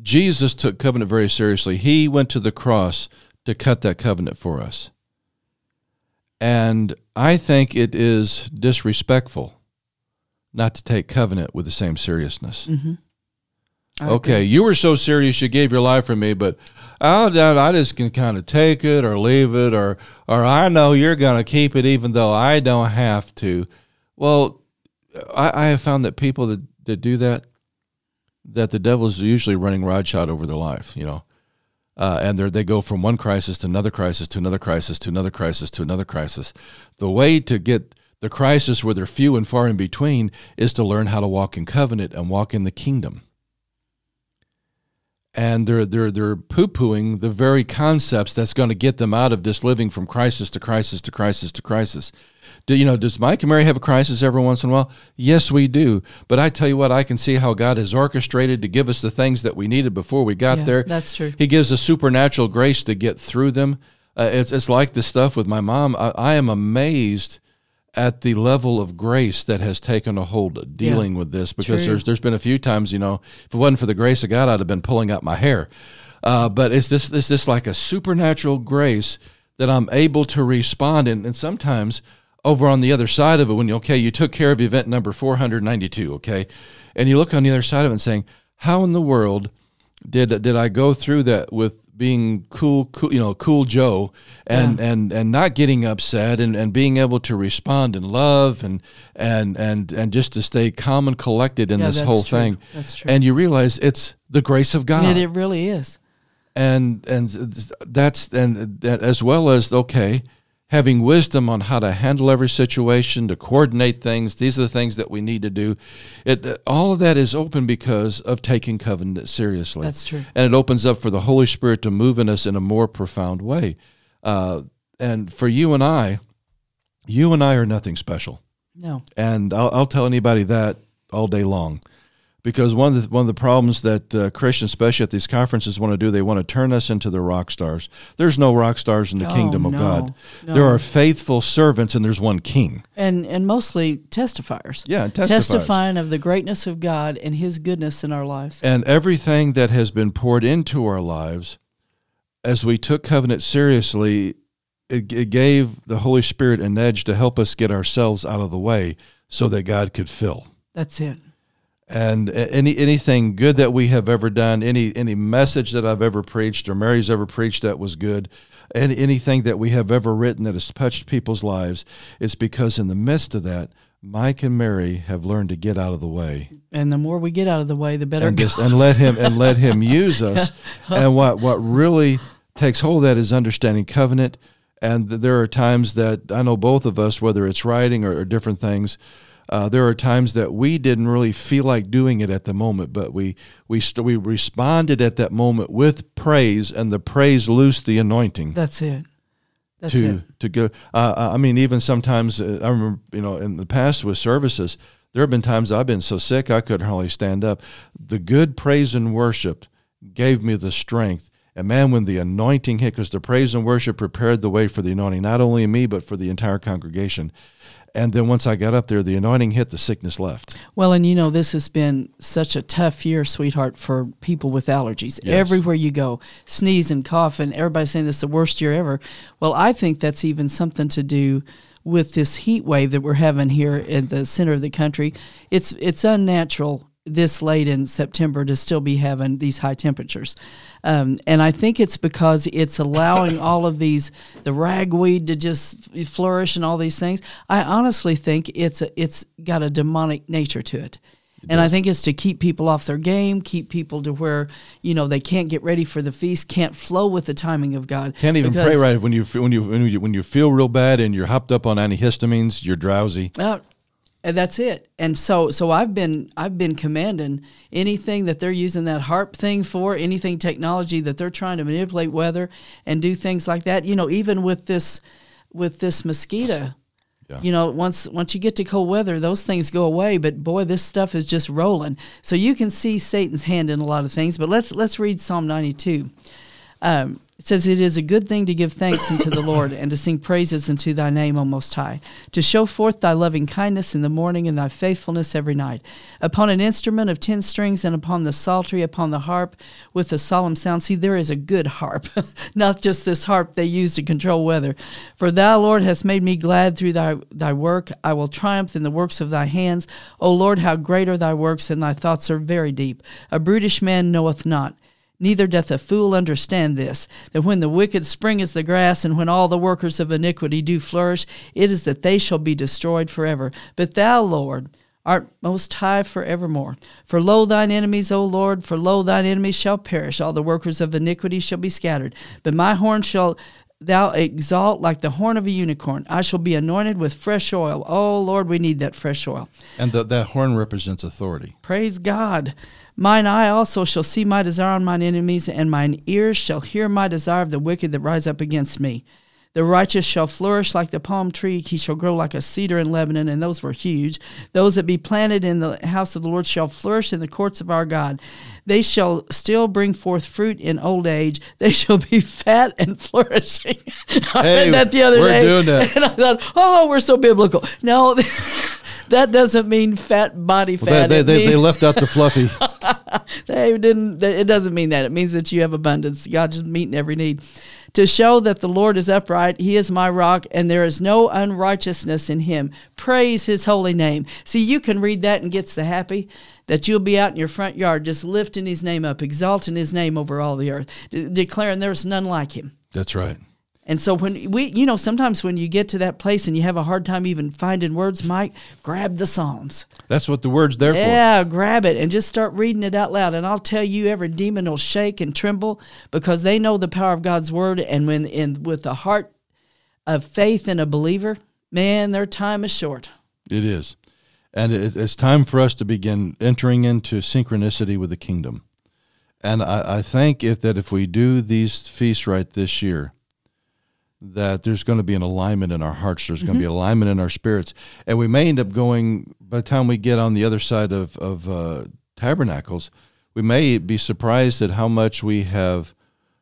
Speaker 1: Jesus took covenant very seriously. He went to the cross to cut that covenant for us. And I think it is disrespectful not to take covenant with the same seriousness.
Speaker 2: I
Speaker 1: Okay, you were so serious you gave your life for me, but I doubt I just can kind of take it or leave it, or or I know you're going to keep it even though I don't have to. Well, I, I have found that people that, that do that, that the devil's usually running rodshot over their life, you know, uh, and they they go from one crisis to another crisis to another crisis to another crisis to another crisis. The way to get the crisis where they're few and far in between is to learn how to walk in covenant and walk in the kingdom and they're they're they're poo pooing the very concepts that's going to get them out of just living from crisis to crisis to crisis to crisis. Do you know? Does Mike and Mary have a crisis every once in a while? Yes, we do. But I tell you what, I can see how God has orchestrated to give us the things that we needed before we got
Speaker 2: Yeah,
Speaker 1: there.
Speaker 2: that's true.
Speaker 1: He gives us supernatural grace to get through them. Uh, it's it's like the stuff with my mom. I, I am amazed at the level of grace that has taken a hold dealing with this because
Speaker 2: True.
Speaker 1: there's there's been a few times you know if it wasn't for the grace of God I'd have been pulling out my hair, uh, but it's this it's this like a supernatural grace that I'm able to respond and, and sometimes over on the other side of it when you okay you took care of event number 492 okay? And you look on the other side of it and saying how in the world did did I go through that with being cool, cool you know cool Joe and and and not getting upset and, and being able to respond in love and and and and just to stay calm and collected in
Speaker 2: Yeah,
Speaker 1: this whole
Speaker 2: true.
Speaker 1: thing
Speaker 2: That's true.
Speaker 1: and you realize it's the grace of God
Speaker 2: It, it really is.
Speaker 1: and and that's and that as well as okay having wisdom on how to handle every situation to coordinate things these are the things that we need to do it all of that is open because of taking covenant seriously
Speaker 2: That's true.
Speaker 1: and it opens up for the holy spirit to move in us in a more profound way uh, and for you and i you and i are nothing special
Speaker 2: No.
Speaker 1: and I'll, I'll tell anybody that all day long. Because one of the one of the problems that uh, Christians, especially at these conferences, want to do, they want to turn us into the rock stars. There's no rock stars in the
Speaker 2: Oh,
Speaker 1: kingdom of
Speaker 2: no,
Speaker 1: God.
Speaker 2: no.
Speaker 1: There are faithful servants, and there's one King.
Speaker 2: and and mostly testifiers.
Speaker 1: Yeah, testifiers.
Speaker 2: testifying of the greatness of God and His goodness in our lives.
Speaker 1: And everything that has been poured into our lives, as we took covenant seriously, it, it gave the Holy Spirit an edge to help us get ourselves out of the way so that God could fill.
Speaker 2: That's it.
Speaker 1: And any anything good that we have ever done, any any message that I've ever preached or Mary's ever preached that was good, and anything that we have ever written that has touched people's lives, it's because in the midst of that, Mike and Mary have learned to get out of the way
Speaker 2: And the more we get out of the way, the better
Speaker 1: and just and let him and let him use us. And what what really takes hold of that is understanding covenant. And there are times that I know both of us, whether it's writing or, or different things, uh, there are times that we didn't really feel like doing it at the moment, but we we st- we responded at that moment with praise, and the praise loosed the anointing
Speaker 2: That's it. That's
Speaker 1: to
Speaker 2: it.
Speaker 1: to go. Uh, I mean, even sometimes uh, I remember, you know, in the past with services, there have been times I've been so sick I couldn't hardly stand up. The good praise and worship gave me the strength. And man, when the anointing hit, because the praise and worship prepared the way for the anointing, not only me but for the entire congregation. And then once I got up there, the anointing hit, the sickness left.
Speaker 2: Well, and you know, this has been such a tough year, sweetheart, for people with allergies.
Speaker 1: Yes.
Speaker 2: Everywhere you go, sneeze and cough, and everybody's saying this is the worst year ever. Well, I think that's even something to do with this heat wave that we're having here in the center of the country. It's it's unnatural this late in September to still be having these high temperatures. Um, and I think it's because it's allowing all of these, the ragweed to just flourish and all these things. I honestly think it's a, it's got a demonic nature to it. And I think it's to keep people off their game, keep people to where you know they can't get ready for the feast, can't flow with the timing of God.
Speaker 1: Can't even pray right when you when you when you when you feel real bad and you're hopped up on antihistamines, you're drowsy.
Speaker 2: Well, and that's it. And so so I've been I've been commanding anything that they're using that HAARP thing for, anything technology that they're trying to manipulate weather and do things like that. You know, even with this with this mosquito.
Speaker 1: Yeah.
Speaker 2: You know, once once you get to cold weather, those things go away. But boy, this stuff is just rolling. So you can see Satan's hand in a lot of things. But let's let's read Psalm ninety two. Um, it says, It is a good thing to give thanks unto the Lord and to sing praises unto thy name, O Most High, to show forth thy loving kindness in the morning and thy faithfulness every night. Upon an instrument of ten strings and upon the psaltery, upon the harp with a solemn sound. See, there is a good harp, not just this HAARP they use to control weather. For thou, Lord, hast made me glad through thy, thy work. I will triumph in the works of thy hands. O Lord, how great are thy works, and thy thoughts are very deep. A brutish man knoweth not. Neither doth a fool understand this, that when the wicked spring as the grass, and when all the workers of iniquity do flourish, it is that they shall be destroyed forever. But thou, Lord, art most high forevermore. For lo, thine enemies, O Lord, for lo, thine enemies shall perish. All the workers of iniquity shall be scattered. But my horn shall thou exalt like the horn of a unicorn. I shall be anointed with fresh oil. Oh, Lord, we need that fresh oil.
Speaker 1: And the, that horn represents authority.
Speaker 2: Praise God. Mine eye also shall see my desire on mine enemies, and mine ears shall hear my desire of the wicked that rise up against me. The righteous shall flourish like the palm tree, he shall grow like a cedar in Lebanon, and those were huge. Those that be planted in the house of the Lord shall flourish in the courts of our God. They shall still bring forth fruit in old age. They shall be fat and flourishing. I
Speaker 1: Hey,
Speaker 2: read that the other
Speaker 1: we're
Speaker 2: day.
Speaker 1: doing that.
Speaker 2: And I thought, oh, we're so biblical. No, that doesn't mean fat body
Speaker 1: They,
Speaker 2: fat.
Speaker 1: they, they, they
Speaker 2: means-
Speaker 1: left out the fluffy.
Speaker 2: they didn't. It doesn't mean that. It means that you have abundance. God is meeting every need. To show that the Lord is upright, He is my rock, and there is no unrighteousness in Him. Praise His holy name. See, you can read that and get so happy that you'll be out in your front yard just lifting His name up, exalting His name over all the earth, de- declaring there's none like Him.
Speaker 1: That's right.
Speaker 2: And so when we, you know, sometimes when you get to that place and you have a hard time even finding words, Mike, grab the Psalms.
Speaker 1: That's what the word's there for.
Speaker 2: Yeah, grab it and just start reading it out loud. And I'll tell you, every demon will shake and tremble because they know the power of God's word. And when in with a heart of faith in a believer, man, their time is short.
Speaker 1: It is. And it, it's time for us to begin entering into synchronicity with the kingdom. And I, I think if that if we do these feasts right this year, that there's going to be an alignment in our hearts. There's going to be alignment in our spirits, and we may end up going by the time we get on the other side of of uh, tabernacles, we may be surprised at how much we have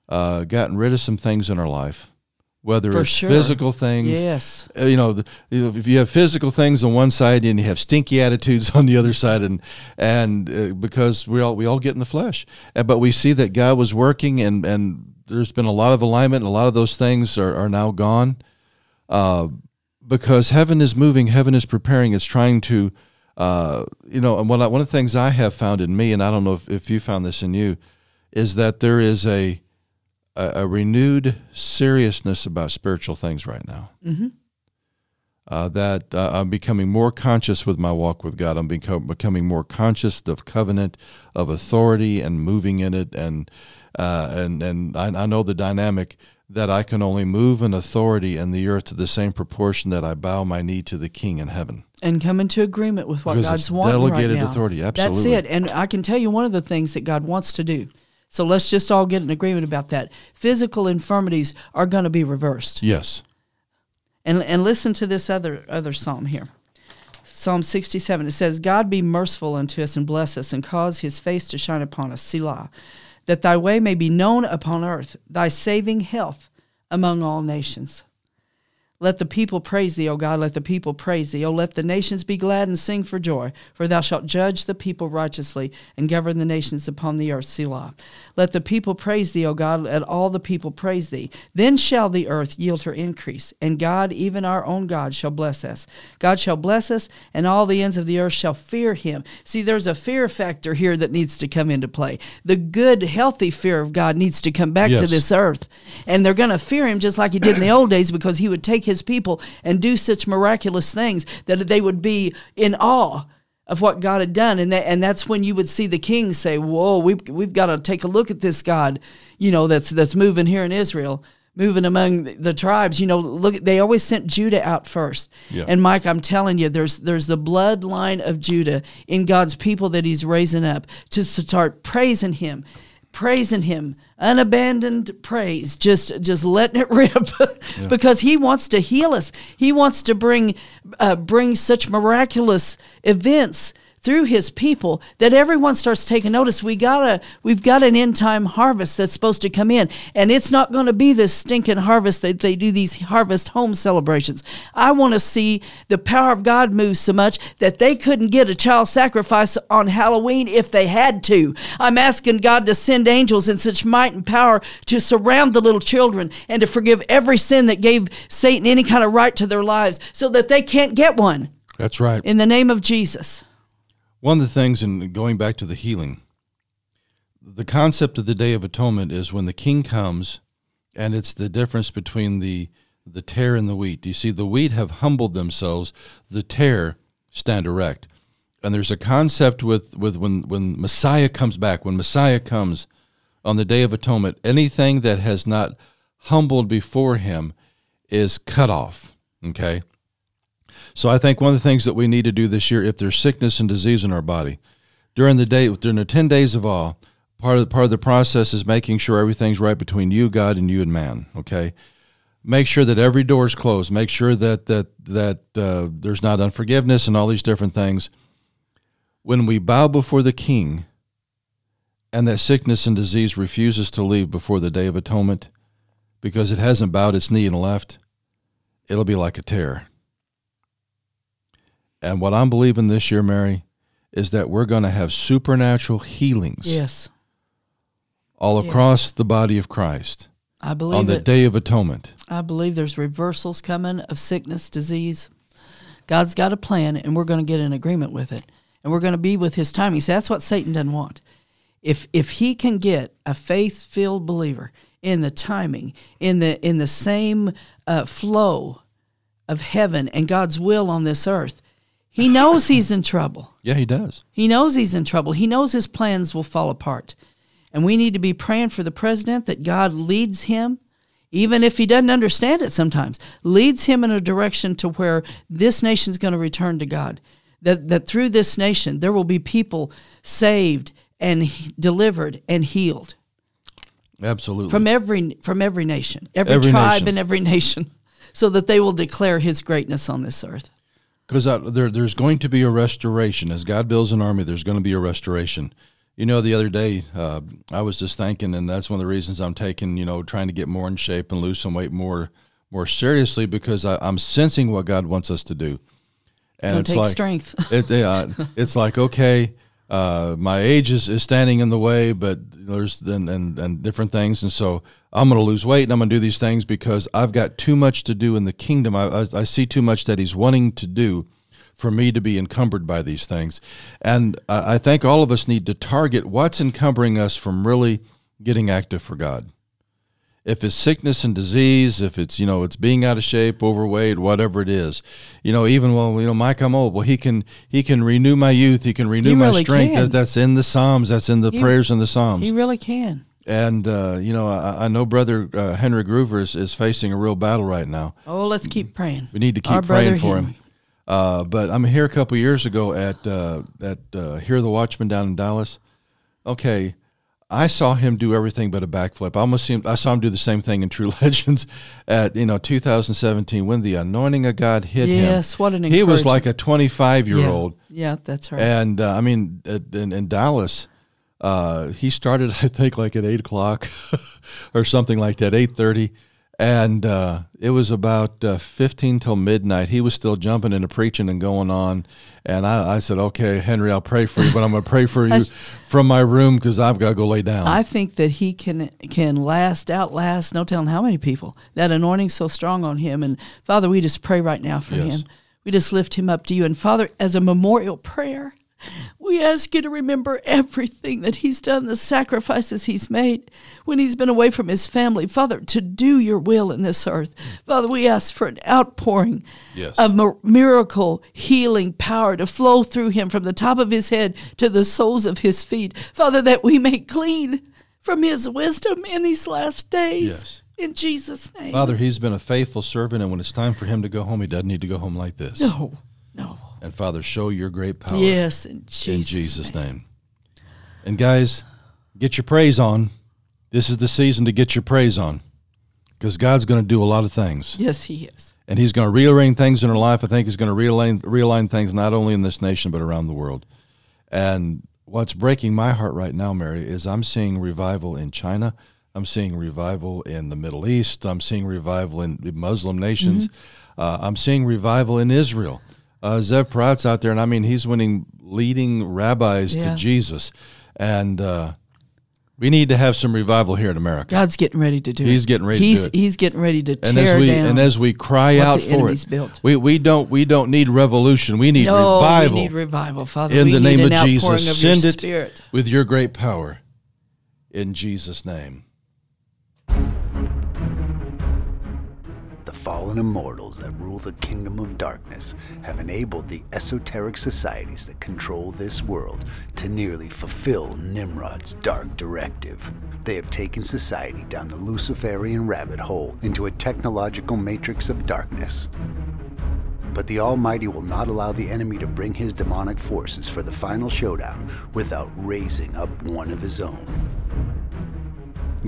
Speaker 1: uh, gotten rid of some things in our life, whether
Speaker 2: For
Speaker 1: it's
Speaker 2: sure.
Speaker 1: physical things.
Speaker 2: Yes.
Speaker 1: uh, You know, the, if you have physical things on one side and you have stinky attitudes on the other side, and and uh, because we all we all get in the flesh, but we see that God was working, and and there's been a lot of alignment, and a lot of those things are, are now gone, uh, because heaven is moving, heaven is preparing, it's trying to, uh, you know, and one one of the things I have found in me, and I don't know if, if you found this in you, is that there is a a, a renewed seriousness about spiritual things right now.
Speaker 2: Mm-hmm.
Speaker 1: Uh, that uh, I'm becoming more conscious with my walk with God. I'm become, becoming more conscious of covenant, of authority, and moving in it. And uh, and and I, I know the dynamic that I can only move in authority in the earth to the same proportion that I bow my knee to the King in heaven.
Speaker 2: And come into agreement with what
Speaker 1: Because
Speaker 2: God's wanting
Speaker 1: delegated
Speaker 2: right now.
Speaker 1: authority,
Speaker 2: That's
Speaker 1: absolutely.
Speaker 2: it. And I can tell you one of the things that God wants to do. So let's just all get an agreement about that. Physical infirmities are going to be reversed.
Speaker 1: Yes.
Speaker 2: And and listen to this other other psalm here. Psalm 67 it says God be merciful unto us and bless us and cause his face to shine upon us Selah that thy way may be known upon earth thy saving health among all nations. Let the people praise thee, O God. Let the people praise thee. O let the nations be glad and sing for joy. For thou shalt judge the people righteously and govern the nations upon the earth. Selah. Let the people praise thee, O God. Let all the people praise thee. Then shall the earth yield her increase, and God, even our own God, shall bless us. God shall bless us, and all the ends of the earth shall fear him. See, there's a fear factor here that needs to come into play. The good, healthy fear of God needs to come back to this earth. And they're going to fear him just like he did in the old days because he would take his people and do such miraculous things that they would be in awe of what God had done. And that, and that's when you would see the king say, Whoa, we've, we've got to take a look at this God, you know, that's, that's moving here in Israel. Moving among the tribes, you know, look. They always sent Judah out first,
Speaker 1: Yeah.
Speaker 2: and Mike, I'm telling you, there's there's the bloodline of Judah in God's people that He's raising up to start praising Him, praising him. Unabandoned praise. Just just letting it rip. Because he wants to heal us. He wants to bring uh, bring such miraculous events through his people that everyone starts taking notice. We gotta we've got an end time harvest that's supposed to come in and it's not going to be this stinking harvest that they do these harvest home celebrations. I want to see the power of god move so much that they couldn't get a child sacrifice on halloween if they had to. I'm asking god to send angels in such might and power to surround the little children and to forgive every sin that gave satan any kind of right to their lives so that they can't get one.
Speaker 1: That's right.
Speaker 2: in the name of jesus
Speaker 1: One of the things, and going back to the healing, the concept of the Day of Atonement is when the King comes, and it's the difference between the the tare and the wheat. You see, the wheat have humbled themselves; the tare stand erect. And there's a concept with with when when Messiah comes back, when Messiah comes on the Day of Atonement, anything that has not humbled before Him is cut off. Okay. So I think one of the things that we need to do this year, if there's sickness and disease in our body, during the day, during the ten days of awe, part of part of the process is making sure everything's right between you, God, and you and man. Okay, make sure that every door is closed. Make sure that that that uh, there's not unforgiveness and all these different things. When we bow before the King, and that sickness and disease refuses to leave before the Day of Atonement, because it hasn't bowed its knee and left, it'll be like a tare. And what I'm believing this year, Mary, is that we're going to have supernatural healings
Speaker 2: yes
Speaker 1: all across the body of Christ
Speaker 2: i believe
Speaker 1: on the
Speaker 2: it
Speaker 1: Day of Atonement.
Speaker 2: I believe there's reversals coming of sickness, disease. God's got a plan, and we're going to get in agreement with it, and we're going to be with His timing. See, that's what Satan doesn't want. If if he can get a faith-filled believer in the timing, in the in the same uh, flow of heaven and God's will on this earth, he knows he's in trouble.
Speaker 1: Yeah, he does.
Speaker 2: He knows he's in trouble. He knows his plans will fall apart. And we need to be praying for the president that God leads him, even if he doesn't understand it sometimes, leads him in a direction to where this nation's going to return to God. That, that through this nation, there will be people saved and he- delivered and healed
Speaker 1: Absolutely.
Speaker 2: from every, from every nation, every,
Speaker 1: Every
Speaker 2: tribe
Speaker 1: nation.
Speaker 2: and every nation, so that they will declare his greatness on this earth.
Speaker 1: Because there, there's going to be a restoration. As God builds an army, there's going to be a restoration. You know, the other day uh, I was just thinking, and that's one of the reasons I'm taking, you know, trying to get more in shape and lose some weight more, more seriously because I, am sensing what God wants us to do.
Speaker 2: And Don't
Speaker 1: it's like
Speaker 2: strength.
Speaker 1: it, it's like okay, uh, my age is, is standing in the way, but there's and, and, and different things, and so I'm going to lose weight and I'm going to do these things because I've got too much to do in the kingdom. I, I, I, see too much that He's wanting to do for me to be encumbered by these things, and I, I think all of us need to target what's encumbering us from really getting active for God if it's sickness and disease, if it's you know it's being out of shape, overweight, whatever it is, you know even well you know Mike I'm old. Well he can he can renew my youth. He can renew
Speaker 2: he
Speaker 1: my
Speaker 2: really
Speaker 1: strength.
Speaker 2: That,
Speaker 1: that's in the Psalms. That's in the
Speaker 2: he,
Speaker 1: prayers in the Psalms.
Speaker 2: He really can.
Speaker 1: And uh, you know I, I know Brother uh, Henry Gruver is, is facing a real battle right now.
Speaker 2: Oh, let's keep praying.
Speaker 1: We need to keep
Speaker 2: Our
Speaker 1: praying for
Speaker 2: Henry.
Speaker 1: him. Uh, but I'm here a couple years ago at uh, at uh, Hear the Watchman down in Dallas. Okay, I saw him do everything but a backflip. I almost seen, I saw him do the same thing in True Legends at you know 2017 when the anointing of God hit
Speaker 2: yes,
Speaker 1: him.
Speaker 2: Yes, what an
Speaker 1: he was like a 25 year
Speaker 2: yeah.
Speaker 1: old.
Speaker 2: Yeah, that's right.
Speaker 1: And uh, I mean, in, in Dallas, uh, he started I think like at eight o'clock or something like that, eight thirty, and uh, it was about uh, 15 till midnight. He was still jumping into preaching and going on. And I, I said, okay, Henry, I'll pray for you, but I'm going to pray for you from my room because I've got to go lay down.
Speaker 2: I think that he can can last, outlast, no telling how many people. That anointing's so strong on him. And Father, we just pray right now for
Speaker 1: Yes.
Speaker 2: him. We just lift him up to you. And Father, as a memorial prayer, we ask you to remember everything that he's done, the sacrifices he's made when he's been away from his family. Father, to do your will in this earth. Father, we ask for an outpouring
Speaker 1: Yes.
Speaker 2: of miracle, healing power to flow through him from the top of his head to the soles of his feet. Father, that we may clean from his wisdom in these last days.
Speaker 1: Yes.
Speaker 2: In Jesus' name.
Speaker 1: Father, he's been a faithful servant, and when it's time for him to go home, he doesn't need to go home like this.
Speaker 2: No, no.
Speaker 1: And Father, show your great power
Speaker 2: Yes, in Jesus',
Speaker 1: in Jesus'
Speaker 2: name.
Speaker 1: name. And guys, get your praise on. This is the season to get your praise on because God's going to do a lot of things.
Speaker 2: Yes, he is.
Speaker 1: And He's going to rearrange things in our life. I think He's going to realign, realign things not only in this nation, but around the world. And what's breaking my heart right now, Mary, is I'm seeing revival in China. I'm seeing revival in the Middle East. I'm seeing revival in Muslim nations. Uh, I'm seeing revival in Israel. Uh, Zev Porat's out there, and I mean, he's winning leading rabbis
Speaker 2: Yeah.
Speaker 1: to Jesus. And uh, we need to have some revival here in America.
Speaker 2: God's getting ready to do it.
Speaker 1: He's getting ready to
Speaker 2: he's,
Speaker 1: do it.
Speaker 2: He's getting ready to tear
Speaker 1: and as we
Speaker 2: down.
Speaker 1: and as we cry out for it,
Speaker 2: built.
Speaker 1: we we don't we don't need revolution. We need
Speaker 2: no,
Speaker 1: revival.
Speaker 2: we need revival, Father.
Speaker 1: in
Speaker 2: we
Speaker 1: the name of Jesus.
Speaker 2: Of
Speaker 1: Send it
Speaker 2: Spirit.
Speaker 1: with your great power. In Jesus' name.
Speaker 3: The fallen immortals that rule the kingdom of darkness have enabled the esoteric societies that control this world to nearly fulfill Nimrod's dark directive. They have taken society down the Luciferian rabbit hole into a technological matrix of darkness. But the Almighty will not allow the enemy to bring his demonic forces for the final showdown without raising up one of his own.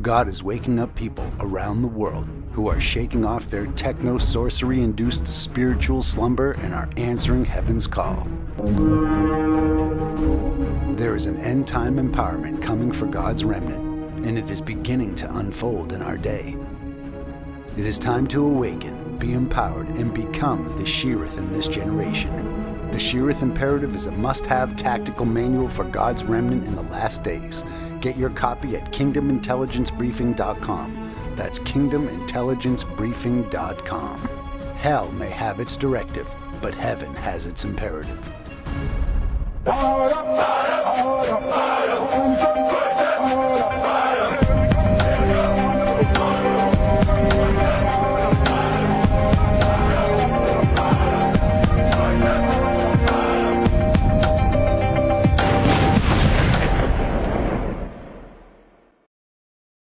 Speaker 3: God is waking up people around the world who are shaking off their techno sorcery induced spiritual slumber and are answering heaven's call. There is an end time empowerment coming for God's remnant, and it is beginning to unfold in our day. It is time to awaken, be empowered, and become the Sheeriyth in this generation. The Sheeriyth Imperative is a must have tactical manual for God's remnant in the last days. Get your copy at kingdomintelligencebriefing.com. That's kingdomintelligencebriefing.com. Hell may have its directive, but heaven has its imperative.